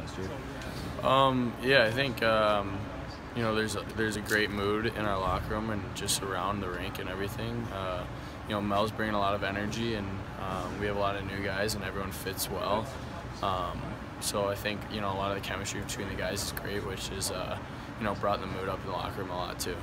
last year? Um, yeah, I think um, you know there's a, there's a great mood in our locker room and just around the rink and everything. Uh, you know, Mel's bringing a lot of energy, and um, we have a lot of new guys, and everyone fits well. Um, so I think you know a lot of the chemistry between the guys is great, which is uh, you know brought the mood up in the locker room a lot too.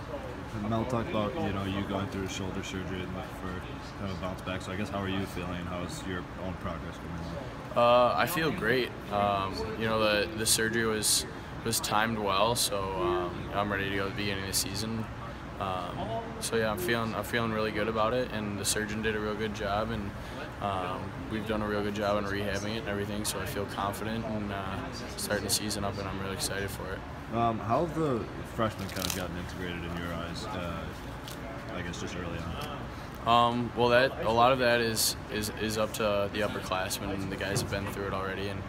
And Mel talked about you know you going through shoulder surgery and looking for kind of a bounce back. So I guess how are you feeling? How's your own progress going on? Uh, I feel great. Um, you know the the surgery was was timed well, so um, I'm ready to go at the beginning of the season. Um, so yeah, I'm feeling I'm feeling really good about it, and the surgeon did a real good job, and um, we've done a real good job in rehabbing it and everything. So I feel confident in uh, starting the season up, and I'm really excited for it. Um, how have the freshmen kind of gotten integrated in your eyes? Uh, I guess just early on. Um, well, that a lot of that is, is is up to the upperclassmen and the guys have been through it already, and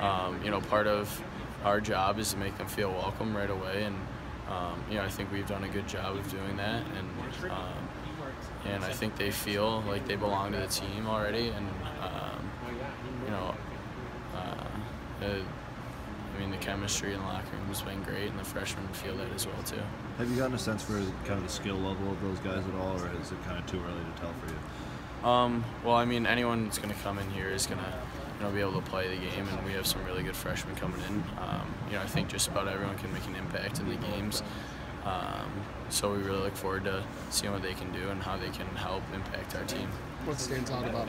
um, you know part of our job is to make them feel welcome right away, and um, you know I think we've done a good job of doing that, and um, and I think they feel like they belong to the team already, and um, you know. Uh, I mean, the chemistry in the locker room has been great, and the freshmen feel that as well too. Have you gotten a sense for kind of the skill level of those guys at all, or is it kind of too early to tell for you? Um, well, I mean, anyone that's going to come in here is going to, you know, be able to play the game, and we have some really good freshmen coming in. Um, you know, I think just about everyone can make an impact in the games. Um, so we really look forward to seeing what they can do and how they can help impact our team. What stands out about